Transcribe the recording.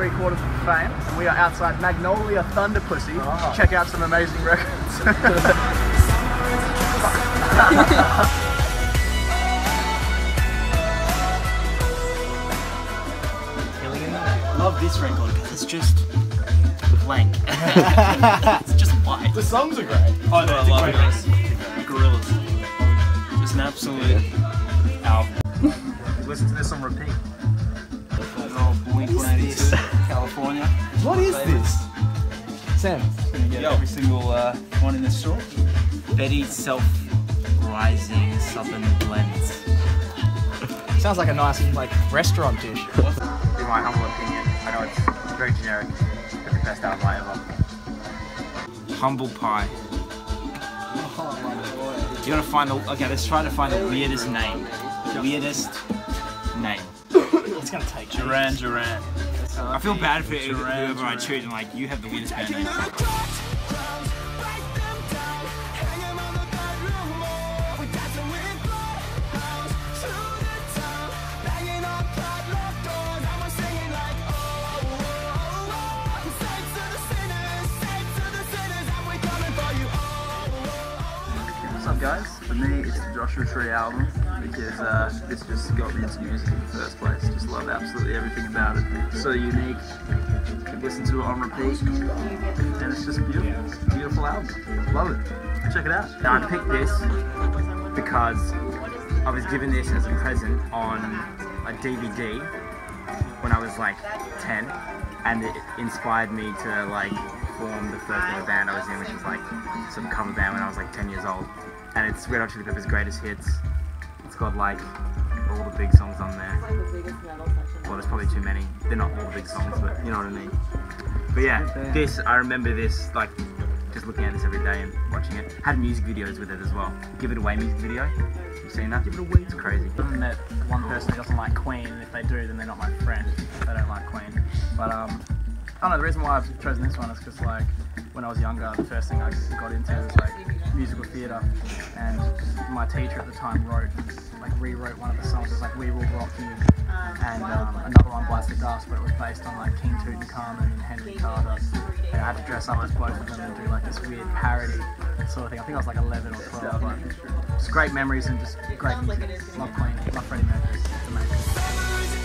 three quarters of Faim, and we are outside Magnolia Thunderpussy. Ah. Check out some amazing records. love this record because it's just blank. it's just white. The songs are great. Oh no, I love Gorillaz. Gorillaz. Just an absolute album. Listen to this on repeat. Oh, Blink 182, California. What is this? Sam. Gonna get every single uh, one in the store. Betty Self Rising Southern Blends. Sounds like a nice like restaurant dish. in my humble opinion. I know it's very generic, but the best album I ever. Humble Pie. You gotta find the. Okay, let's try to find the weirdest name. Weirdest name. It's gonna take Duran Duran. I feel bad for whoever I choose. I'm like, you have the weirdest guys? For me, it's the Joshua Tree album because uh, this just got me into music in the first place. Just love absolutely everything about it. So unique. Could listen to it on repeat, and it's just beautiful. Beautiful album. Love it. Check it out. Now I picked this because I was given this as a present on a DVD when I was like 10, and it inspired me to like form the first ever band I was in, which was like some cover band when I was like 10 years old. And it's Red Hot Chili Peppers' greatest hits. It's got like all the big songs on there. Well, there's probably too many. They're not all the big songs, but you know what I mean. But yeah, this I remember this like just looking at this every day and watching it. Had music videos with it as well. Give it away music video. You seen that? Give it away. It's crazy. I haven't met one person who doesn't like Queen, and if they do, then they're not my friend. If they don't like Queen. But um, I don't know. The reason why I've chosen this one is because like when I was younger, the first thing I got into was like musical theatre, and my teacher at the time wrote like rewrote one of the songs. It was like We Will Rock You, and um, another one Bites the Dust, but it was based on like King Tutankhamun and Henry Carter. And I had to dress up as both of them and do like this weird parody sort of thing. I think I was like 11 or 12, but just great memories and just great music. Love Queen, love Freddie Mercury. It's amazing.